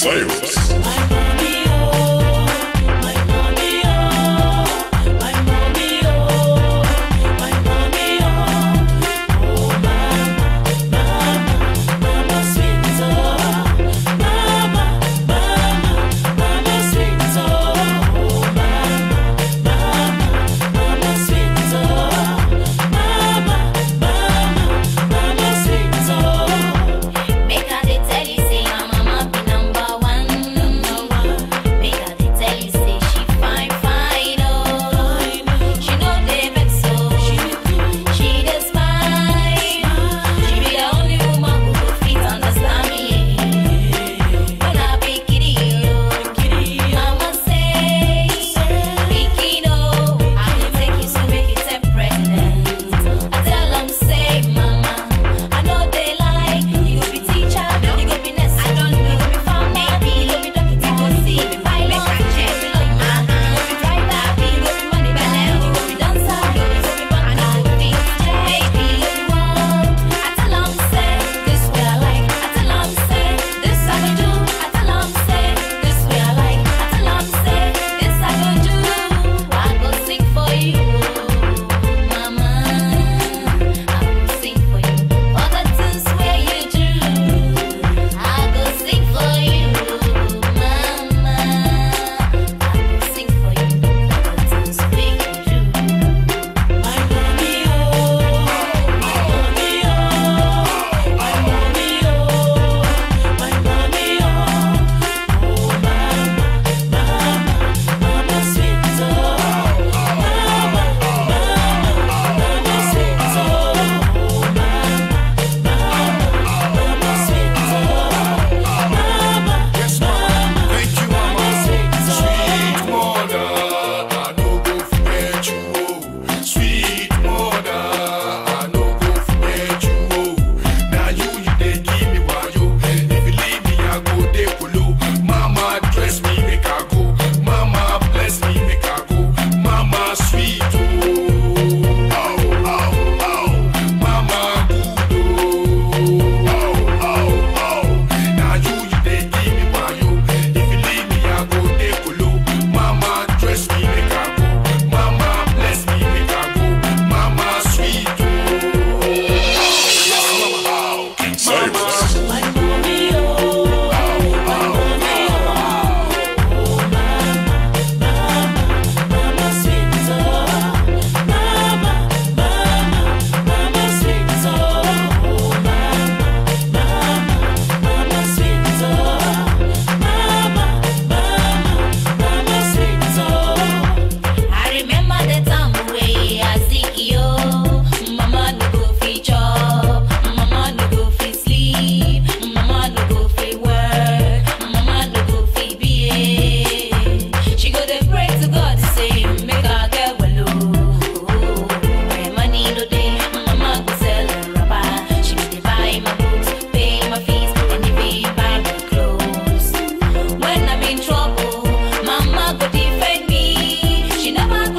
sales.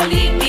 believe